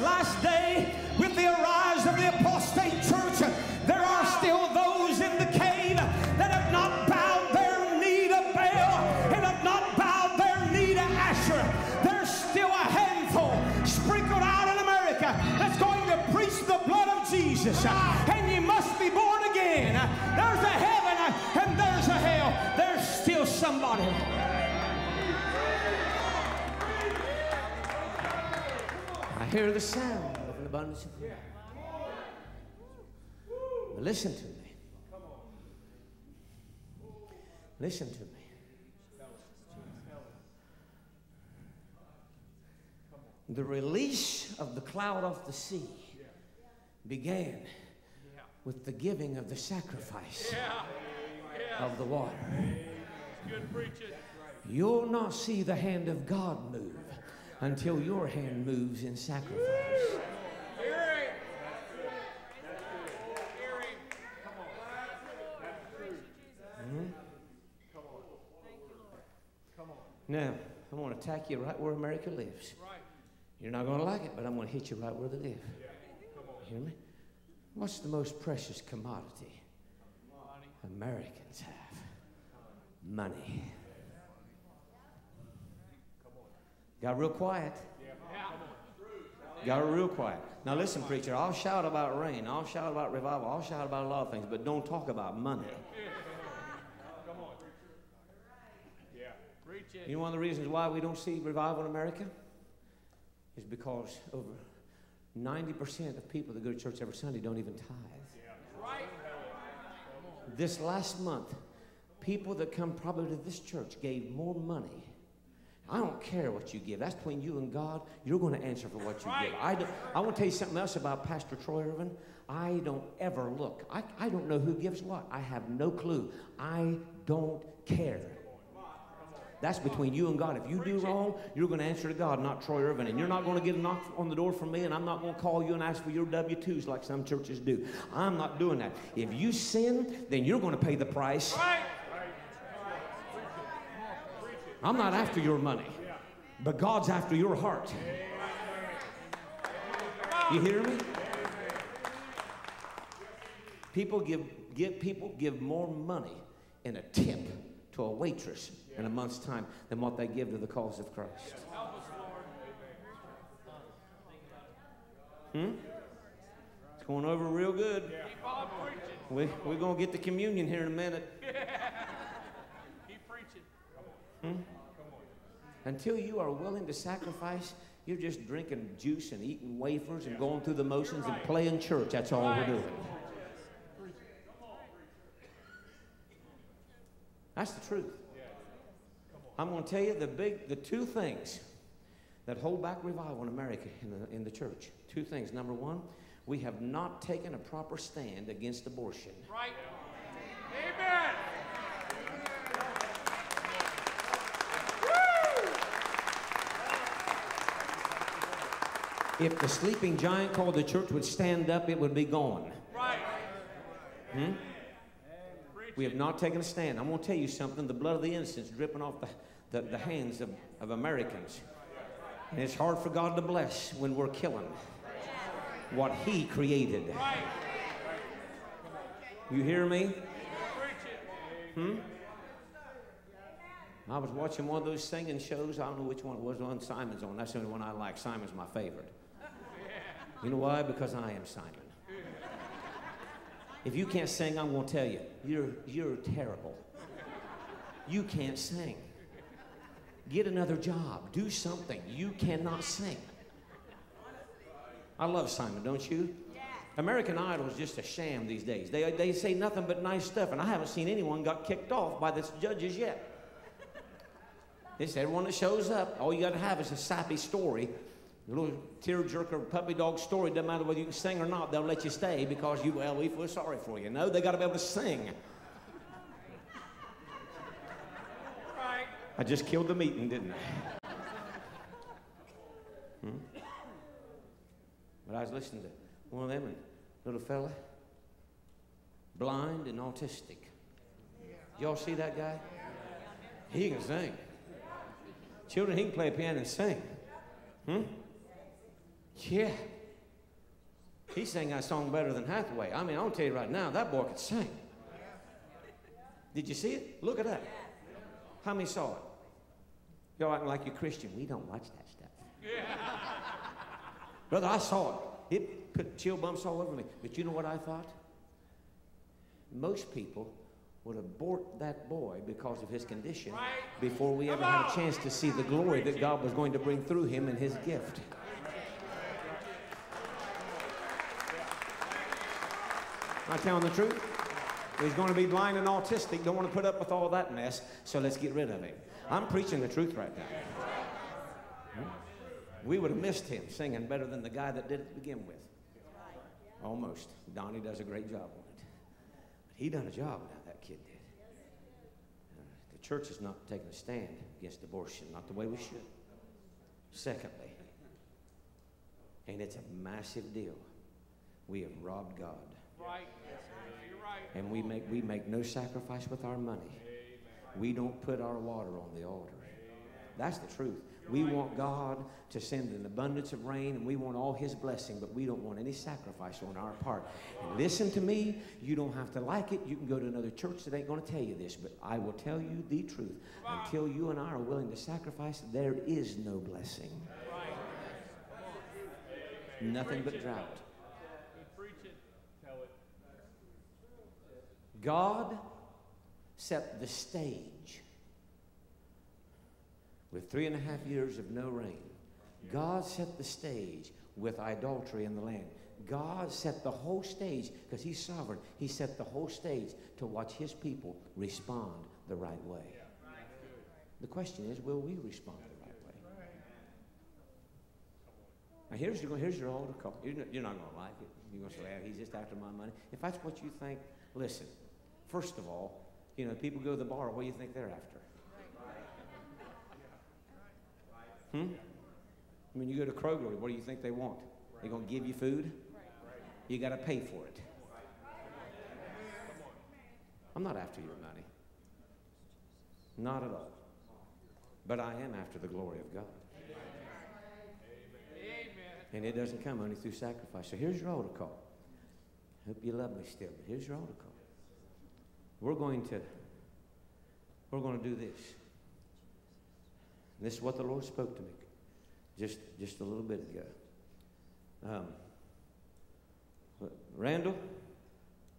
last day, with the arise of the apostate church, there are still those in the cave that have not bowed their knee to Baal and have not bowed their knee to Asher. There's still a handful sprinkled out in America that's going to preach the blood of Jesus. And hear the sound of an abundance of rain. But listen to me. Listen to me. The release of the cloud off the sea began with the giving of the sacrifice of the water. You'll not see the hand of God move until your hand moves in sacrifice. Him. Now, I'm going to attack you right where America lives. You're not going to like it, but I'm going to hit you right where they live. Hear me? What's the most precious commodity Americans have? Money. Got real quiet. Got real quiet. Now listen, preacher, I'll shout about rain, I'll shout about revival, I'll shout about a lot of things, but don't talk about money. Come on. Yeah. Preach it. You know one of the reasons why we don't see revival in America? Is because over 90% of people that go to church every Sunday don't even tithe. Right. This last month, people that come probably to this church gave more money. I don't care what you give. That's between you and God. You're going to answer for what you give. I, don't- I want to tell you something else about Pastor Troy Ervin. I don't ever look. I, I don't know who gives what. I have no clue. I don't care. That's between you and God. If you do wrong, you're going to answer to God, not Troy Ervin. And you're not going to get a knock on the door from me, and I'm not going to call you and ask for your W 2s like some churches do. I'm not doing that. If you sin, then you're going to pay the price. I'm not after your money, but God's after your heart. You hear me? People give, give people give more money in a tip to a waitress in a month's time than what they give to the cause of Christ. Hmm? It's going over real good. We, we're going to get the communion here in a minute. [LAUGHS] Hmm? Until you are willing to sacrifice, you're just drinking juice and eating wafers and going through the motions and playing church. That's all we're doing. That's the truth. I'm going to tell you the big, the two things that hold back revival in America in the, in the church. Two things. Number one, we have not taken a proper stand against abortion. Right. Amen. If the sleeping giant called the church would stand up, it would be gone. Right. Hmm? We have not taken a stand. I'm going to tell you something. The blood of the innocents dripping off the, the, the hands of, of Americans. And it's hard for God to bless when we're killing what He created. You hear me? Hmm? I was watching one of those singing shows. I don't know which one it was. One Simon's on. That's the only one I like. Simon's my favorite. You know why? Because I am Simon. If you can't sing, I'm going to tell you, you're, you're terrible. You can't sing. Get another job. Do something. You cannot sing. I love Simon, don't you? American Idol is just a sham these days. They, they say nothing but nice stuff, and I haven't seen anyone got kicked off by the judges yet. It's everyone that shows up. All you got to have is a sappy story, little tearjerker puppy dog story. Doesn't matter whether you can sing or not. They'll let you stay because you well we feel sorry for you. No, they got to be able to sing. Right. I just killed the meeting, didn't I? Hmm? But I was listening to one of them, and little fella, blind and autistic. Y'all see that guy? He can sing. Children, he can play piano and sing. Hmm? Yeah. He sang that song better than Hathaway. I mean, I'll tell you right now, that boy could sing. Did you see it? Look at that. How many saw it? Y'all acting like you're Christian. We don't watch that stuff. [LAUGHS] Brother, I saw it. It put chill bumps all over me. But you know what I thought? Most people would abort that boy because of his condition before we ever had a chance to see the glory that God was going to bring through him and his gift. Am telling the truth? He's going to be blind and autistic. Don't want to put up with all that mess, so let's get rid of him. I'm preaching the truth right now. We would have missed him singing better than the guy that did it to begin with. Almost. Donnie does a great job on it. But he done a job now, that kid did. Uh, the church is not taking a stand against abortion, not the way we should. Secondly, and it's a massive deal, we have robbed God. Right. You're right. And we make, we make no sacrifice with our money. We don't put our water on the altar. That's the truth. We want God to send an abundance of rain and we want all His blessing, but we don't want any sacrifice on our part. And listen to me, you don't have to like it. You can go to another church that ain't going to tell you this, but I will tell you the truth. Until you and I are willing to sacrifice, there is no blessing. Nothing but drought. Preach it. Tell it. God set the stage with three and a half years of no rain. God set the stage with idolatry in the land. God set the whole stage because He's sovereign. He set the whole stage to watch His people respond the right way. The question is, will we respond the right way? Now here's your here's your. You're not, you're not going to like it. You're going to say, "Yeah, he's just after my money." If that's what you think, listen. First of all, you know, people go to the bar. What do you think they're after? Hmm? When you go to Kroger, what do you think they want? They're going to give you food? You got to pay for it. I'm not after your money. Not at all. But I am after the glory of God. And it doesn't come only through sacrifice. So here's your altar call. Hope you love me still, but here's your altar call. We're going to we're going to do this. And this is what the Lord spoke to me just just a little bit ago. Um, Randall,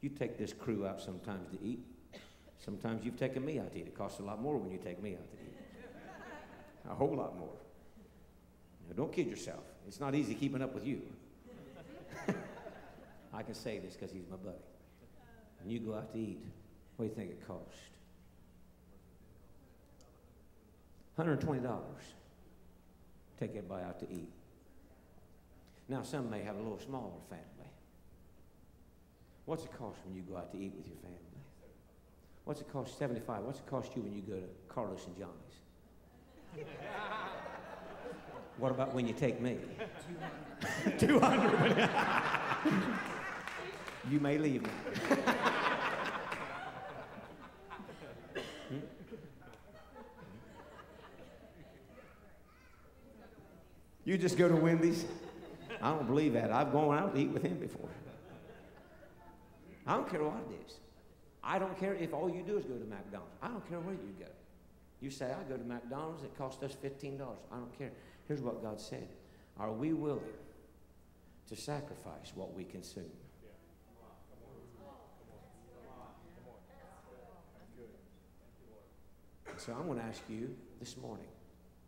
you take this crew out sometimes to eat. Sometimes you've taken me out to eat. It costs a lot more when you take me out to eat. [LAUGHS] A whole lot more. Now, don't kid yourself. It's not easy keeping up with you. [LAUGHS] I can say this because he's my buddy. When you go out to eat, what do you think it cost? $120. Take everybody out to eat. Now, some may have a little smaller family. What's it cost when you go out to eat with your family? What's it cost? 75. What's it cost you when you go to Carlos and Johnny's? [LAUGHS] what about when you take me? 200. [LAUGHS] [LAUGHS] you may leave now. You just go to Wendy's? I don't believe that. I've gone out to eat with him before. I don't care what it is. I don't care if all you do is go to McDonald's. I don't care where you go. You say, I go to McDonald's, it cost us $15. I don't care. Here's what God said Are we willing to sacrifice what we consume? So I'm going to ask you this morning.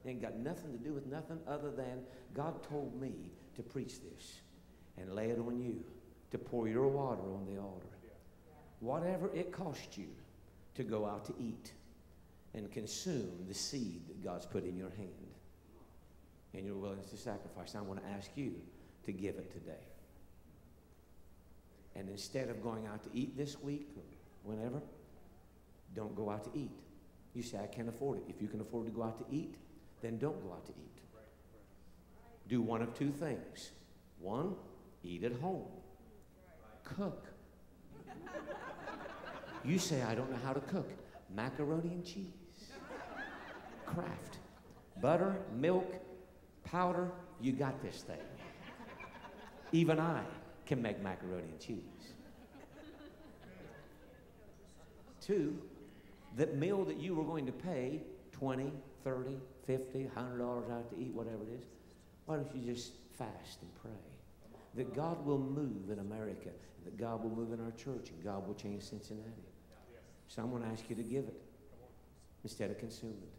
It ain't got nothing to do with nothing other than God told me to preach this and lay it on you to pour your water on the altar. Whatever it costs you to go out to eat and consume the seed that God's put in your hand, and your willingness to sacrifice, I want to ask you to give it today. And instead of going out to eat this week or whenever, don't go out to eat. You say, I can't afford it. If you can afford to go out to eat, then don't go out to eat. Do one of two things. One, eat at home. Cook. [LAUGHS] You say, I don't know how to cook. Macaroni and cheese. Kraft. Butter, milk, powder, you got this thing. Even I can make macaroni and cheese. Two, that meal that you were going to pay 20, 30, 50, 100 dollars out to eat, whatever it is, why don't you just fast and pray? That God will move in America, that God will move in our church, and God will change Cincinnati. So I'm going to ask you to give it instead of consume it.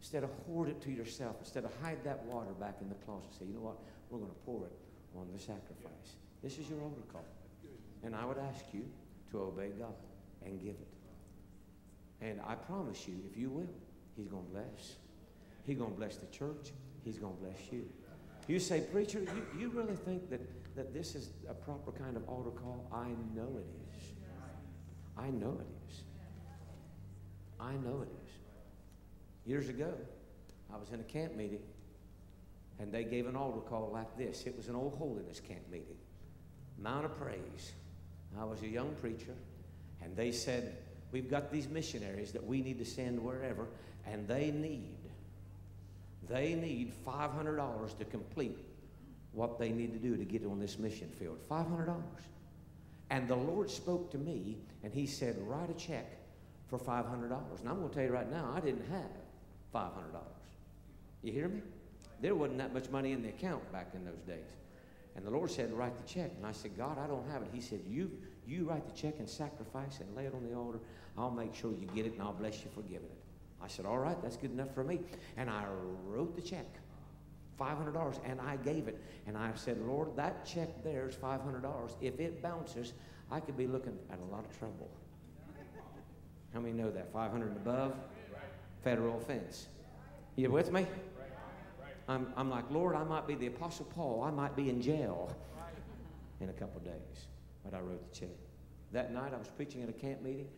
Instead of hoard it to yourself, instead of hide that water back in the closet, say, you know what? We're going to pour it on the sacrifice. This is your altar call. And I would ask you to obey God and give it. And I promise you, if you will, He's going to bless. He's going to bless the church. He's going to bless you. You say, Preacher, you, you really think that, that this is a proper kind of altar call? I know it is. I know it is. I know it is. Years ago, I was in a camp meeting, and they gave an altar call like this. It was an old holiness camp meeting, Mount of Praise. I was a young preacher, and they said, We've got these missionaries that we need to send wherever, and they need, they need $500 to complete what they need to do to get on this mission field. $500. And the Lord spoke to me, and He said, Write a check for $500. And I'm going to tell you right now, I didn't have $500. You hear me? There wasn't that much money in the account back in those days. And the Lord said, Write the check. And I said, God, I don't have it. He said, You, you write the check and sacrifice and lay it on the altar. I'll make sure you get it, and I'll bless you for giving it. I said, All right, that's good enough for me. And I wrote the check. $500 and I gave it. And I said, Lord, that check there is $500. If it bounces, I could be looking at a lot of trouble. How many know that? 500 and above? Federal offense. You with me? I'm, I'm like, Lord, I might be the Apostle Paul. I might be in jail in a couple days. But I wrote the check. That night I was preaching at a camp meeting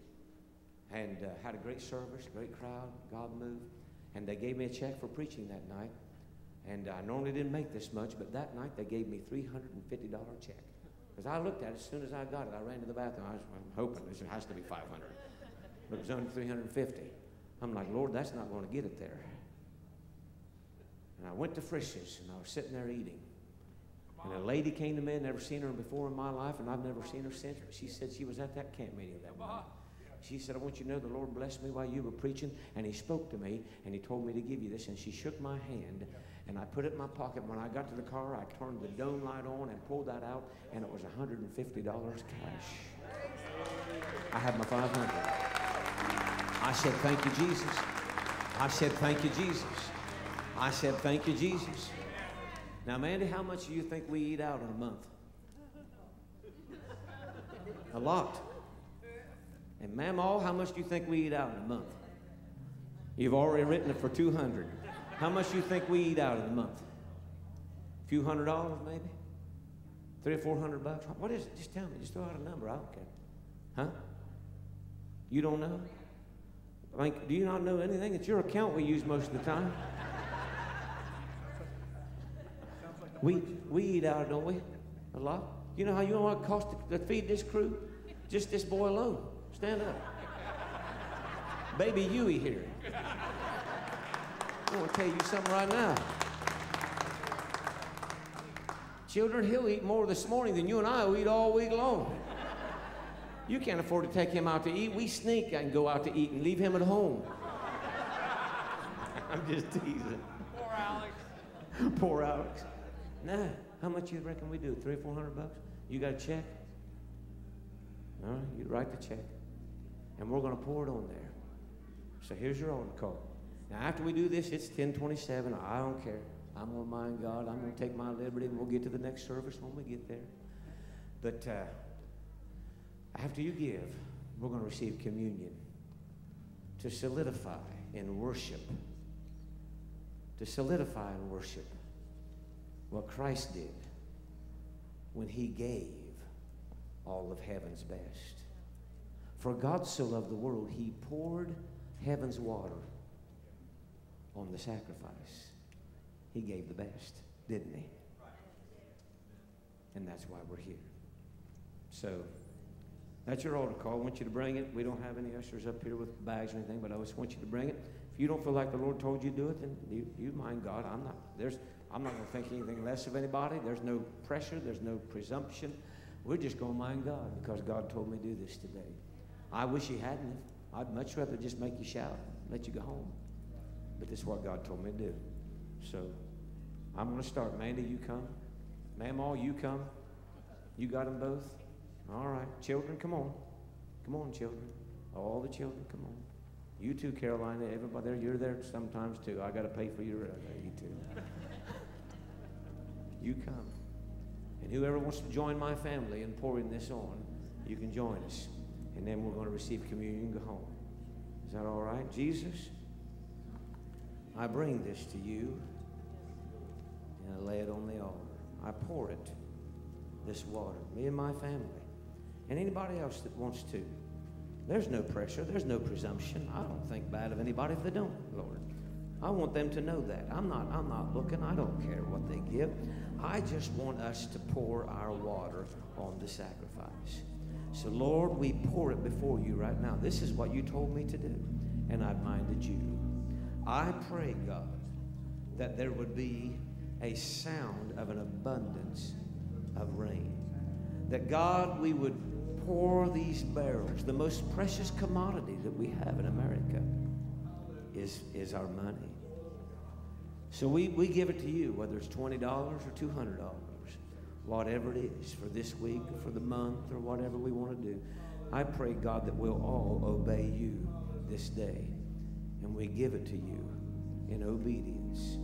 and uh, had a great service, great crowd. God moved. And they gave me a check for preaching that night. And I normally didn't make this much, but that night they gave me $350 check. Because I looked at it as soon as I got it. I ran to the bathroom. I was I'm hoping this has to be 500. But it was only 350. I'm like, Lord, that's not going to get it there. And I went to Frisch's and I was sitting there eating. And a lady came to me, never seen her before in my life, and I've never seen her since. She said she was at that camp meeting that night. She said, I want you to know the Lord blessed me while you were preaching, and He spoke to me, and He told me to give you this. And she shook my hand, and I put it in my pocket. When I got to the car, I turned the dome light on and pulled that out, and it was $150 cash. I had my 500. I said, Thank you, Jesus. I said, Thank you, Jesus. I said, Thank you, Jesus. Now, Mandy, how much do you think we eat out in a month? A lot. And Mamaw, how much do you think we eat out in a month? You've already written it for 200. How much do you think we eat out in a month? A few hundred dollars, maybe? Three or four hundred bucks? What is it? Just tell me. Just throw out a number. I don't care. Huh? You don't know? Mean, do you not know anything? It's your account we use most of the time. We, we eat out, don't we? A lot. You know how you know what it costs to, to feed this crew? Just this boy alone. Stand up. Baby Huey here. I want to tell you something right now. Children, he'll eat more this morning than you and I will eat all week long. You can't afford to take him out to eat. We sneak and go out to eat and leave him at home. [LAUGHS] I'm just teasing. Poor Alex. Poor Alex. Nah, how much you reckon we do? Three or four hundred bucks? You got a check? All right, you write the check. And we're going to pour it on there. So here's your altar call. Now, after we do this, it's 1027. I don't care. I'm going to mind God. I'm going to take my liberty, and we'll get to the next service when we get there. But uh, after you give, we're going to receive communion to solidify in worship. To solidify in worship what Christ did when he gave all of heaven's best. For God so loved the world, he poured heaven's water on the sacrifice. He gave the best, didn't he? And that's why we're here. So that's your altar call. I want you to bring it. We don't have any ushers up here with bags or anything, but I just want you to bring it. If you don't feel like the Lord told you to do it, then you, you mind God. I'm not there's I'm not going to think anything less of anybody. There's no pressure. There's no presumption. We're just going to mind God because God told me to do this today. I wish He hadn't. I'd much rather just make you shout, and let you go home. But this is what God told me to do. So I'm going to start. Mandy, you come. Mamaw, you come. You got them both? All right. Children, come on. Come on, children. All the children, come on. You too, Carolina. Everybody there, you're there sometimes too. I got to pay for your. Uh, you too. you come. And whoever wants to join my family in pouring this on, you can join us. And then we're going to receive communion and go home. Is that all right? Jesus, I bring this to you and I lay it on the altar. I pour it, this water, me and my family, and anybody else that wants to. There's no pressure, there's no presumption. I don't think bad of anybody if they don't, Lord. I want them to know that. I'm not I'm not looking. I don't care what they give. I just want us to pour our water on the sacrifice. So Lord, we pour it before you right now. This is what you told me to do, and I've minded you. I pray, God, that there would be a sound of an abundance of rain. That God, we would pour these barrels, the most precious commodity that we have in America is, is our money. So we, we give it to you, whether it's $20 or $200, whatever it is, for this week or for the month or whatever we want to do. I pray, God, that we'll all obey you this day. And we give it to you in obedience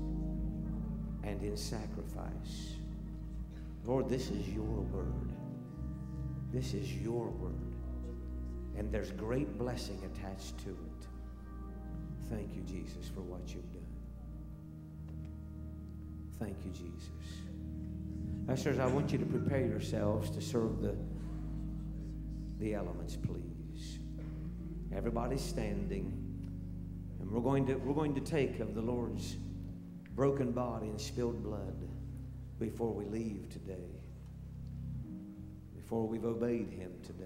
and in sacrifice. Lord, this is your word. This is your word. And there's great blessing attached to it. Thank you, Jesus, for what you've done. Thank you, Jesus. Ushers, I want you to prepare yourselves to serve the, the elements, please. Everybody's standing. And we're going to, we're going to take of the Lord's broken body and spilled blood before we leave today, before we've obeyed him today.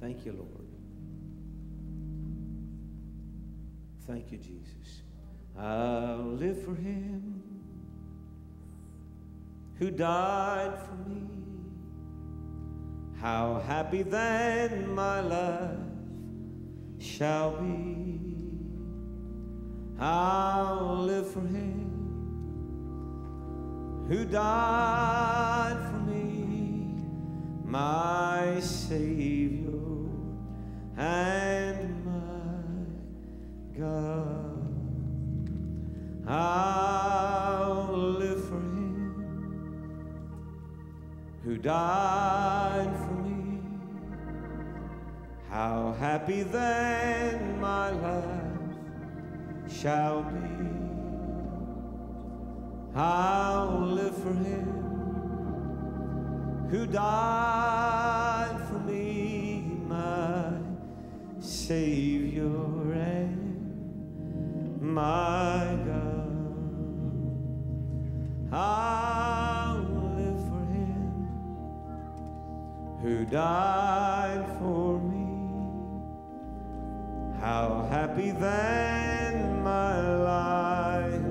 Thank you, Lord. Thank you, Jesus. I'll live for him who died for me. How happy then my life shall be. I'll live for him who died for me, my Savior and my God. I'll live for him who died for me. How happy then my life shall be. I'll live for him who died for me, my Savior and my who died for me. How happy then my life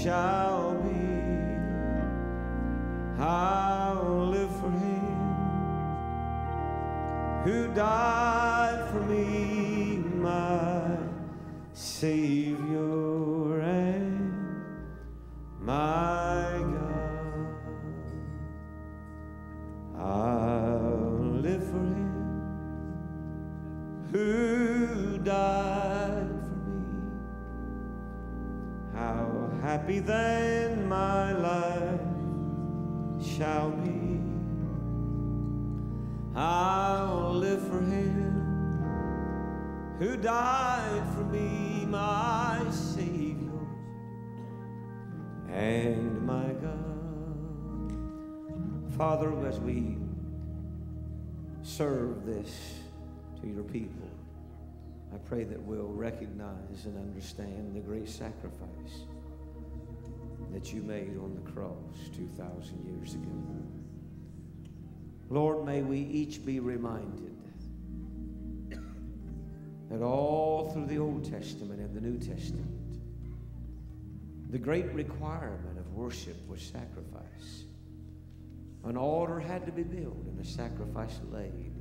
shall be. I'll live for him who died for me, my Savior happy then my life shall be. I'll live for him who died for me, my Savior and my God. Father, as we serve this to your people, I pray that we'll recognize and understand the great sacrifice that you made on the cross 2,000 years ago. Lord, may we each be reminded that all through the Old Testament and the New Testament, the great requirement of worship was sacrifice. An altar had to be built and a sacrifice laid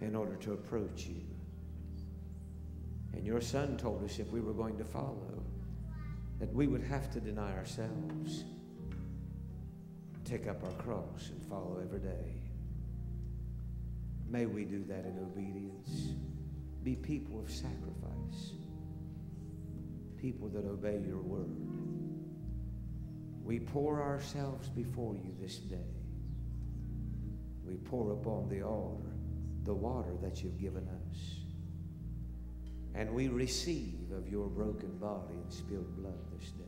in order to approach you. And your son told us if we were going to follow, that we would have to deny ourselves, take up our cross, and follow every day. May we do that in obedience. Be people of sacrifice, people that obey your word. We pour ourselves before you this day. We pour upon the altar the water that you've given us. And we receive of your broken body and spilled blood this day.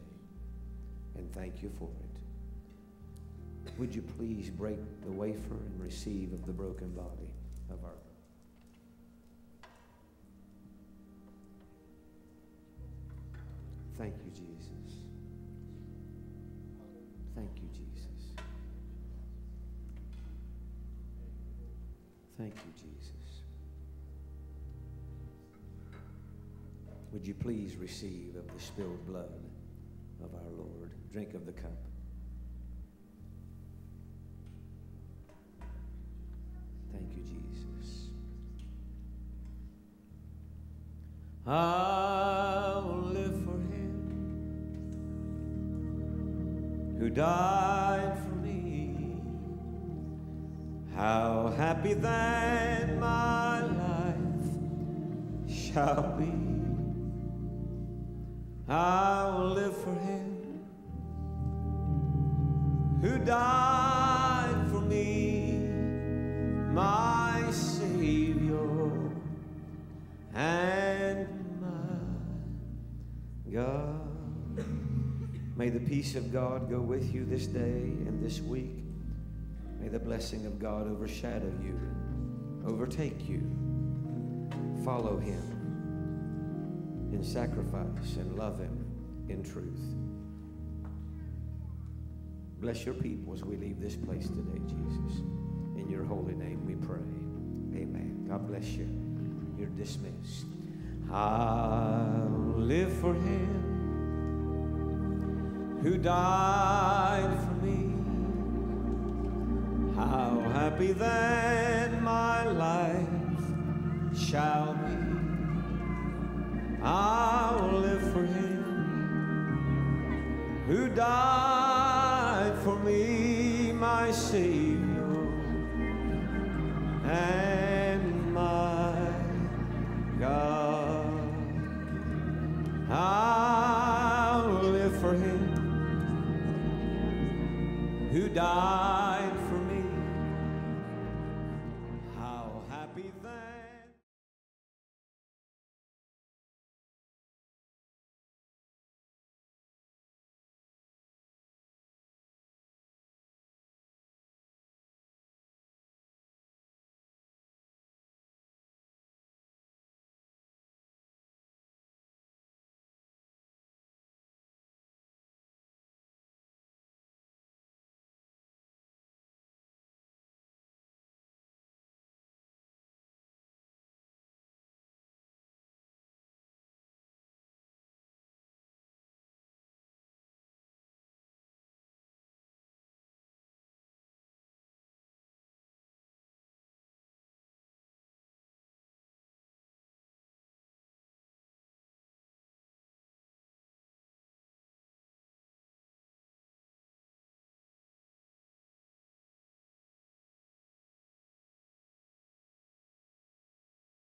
And thank you for it. Would you please break the wafer and receive of the broken body of our Thank you, Jesus. Thank you, Jesus. Thank you, Jesus. Would you please receive of the spilled blood of our Lord? Drink of the cup. Thank you, Jesus. I'll live for him who died for me. How happy then my life shall be. I'll live for him who died for me, my Savior and my God. May the peace of God go with you this day and this week. May the blessing of God overshadow you, overtake you. Follow him in sacrifice and love Him in truth. Bless your people as we leave this place today, Jesus. In your holy name we pray. Amen. God bless you. You're dismissed. I'll live for Him who died for me. How happy then my life shall be. I'll live for him who died for me, my Savior and my God. I'll live for him who died